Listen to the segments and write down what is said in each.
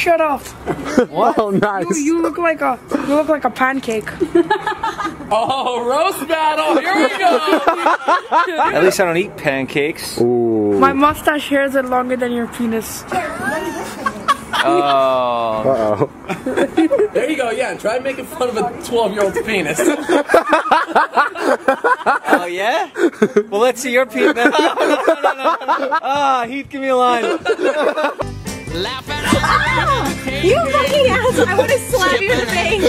shut up. Oh, nice. You, you look like a you look like a pancake. Oh, roast battle. Here we go. At least I don't eat pancakes. Ooh. My mustache hairs are longer than your penis. Oh. Uh-oh. There you go. Yeah, try making fun of a 12 year old's penis. Oh yeah? Well, let's see your penis. No, no, no, no, no, no. Ah, Heath, give me a line. You fucking ass! I want to slap you in the face.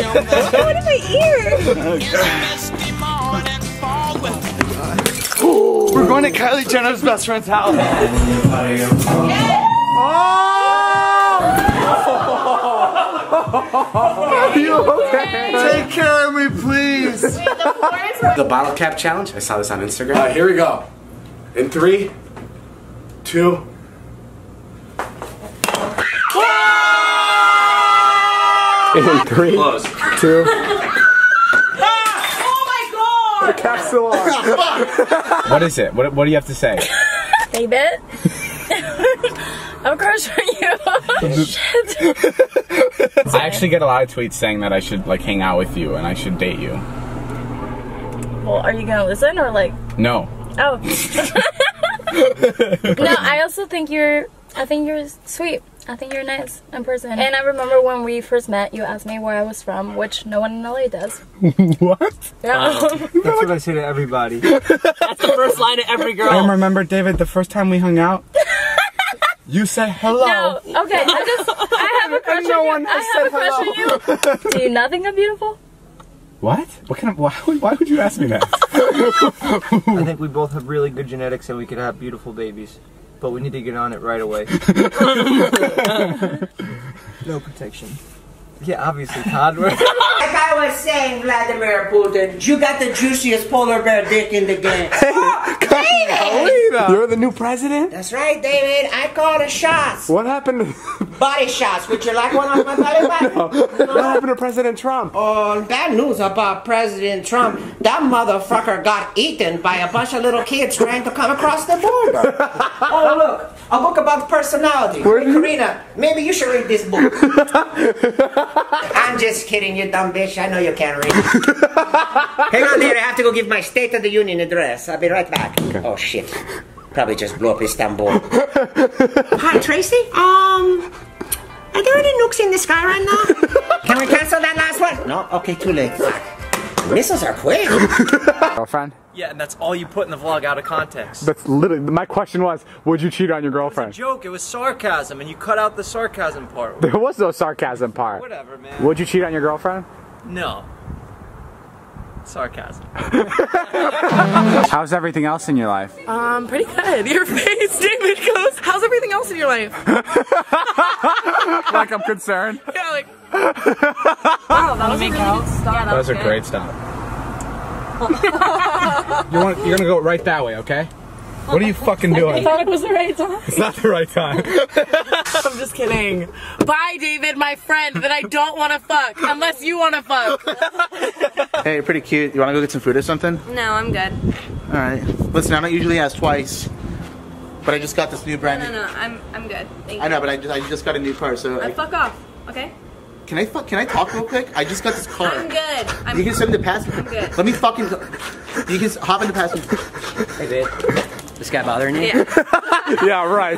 What in my ear? We're going to Kylie Jenner's best friend's house. Oh! Are you okay? Take care of me, please. The bottle cap challenge. I saw this on Instagram. All right, here we go. In three, two. In three, Close. two, Oh my god! cap's still on. What is it? What, what do you have to say? David? I'm crush on you. Shit. I actually get a lot of tweets saying that I should like hang out with you and I should date you. Well, are you gonna listen or like? No. Oh. no, I also think you're. I think you're sweet. I think you're nice in person. And I remember when we first met, you asked me where I was from, which no one in LA does. what? Yeah. That's what I say to everybody. That's the first line of every I girl. remember, David, the first time we hung out, you said hello. no. Okay. I just. I have a crush no on you. one has I have a crush on you. Do you not think I'm beautiful? What? What kind of? Why would, why would you ask me that? I think we both have really good genetics and we could have beautiful babies. But we need to get on it right away. no protection. Yeah, obviously, Todd. Like I was saying, Vladimir Putin, you got the juiciest polar bear dick in the game. Oh, David! You're the new president? That's right, David. I call the shots. What happened? Body shots. Would you like one on my belly button? What happened to President Trump? Oh, bad news about President Trump. That motherfucker got eaten by a bunch of little kids trying to come across the border. oh, look. A book about personality. Where Hey, did you- Corinna, maybe you should read this book. I'm just kidding, you dumb bitch. I know you can't read. Hang on there. I have to go give my State of the Union address. I'll be right back. Oh, shit. Probably just blew up Istanbul. Hi, Tracy. Um, are there any nukes in the sky right now? Can we cancel that last one? No? Okay, too late. Fuck. Missiles are quick. Girlfriend? Yeah, and that's all you put in the vlog out of context. That's literally, my question was, would you cheat on your girlfriend? joke, it was sarcasm, and you cut out the sarcasm part. There was no sarcasm part. Whatever, man. Would you cheat on your girlfriend? No. Sarcasm. How's everything else in your life? Um, pretty good. Your face, David goes, how's everything else in your life? like I'm concerned. Yeah, like, wow, that was a really stop. Yeah, That was a great stop. you want? You're gonna go right that way, okay? What are you fucking doing? I thought it was the right time. It's not the right time. I'm just kidding. Bye, David, my friend that I don't want to fuck, unless you want to fuck. Hey, you're pretty cute. You want to go get some food or something? No, I'm good. All right. Listen, I don't usually ask twice, but I just got this new brand. No, no, I'm I'm good. Thank you. I know, but I just I just got a new car, so you. I, fuck off. Okay. Can I fuck? Can I talk real quick? I just got this car. I'm good. I'm You can send me the passenger. I'm good. Let me fucking. You can hop in the passenger. Hey, babe. This guy bothering you? Yeah. yeah, right.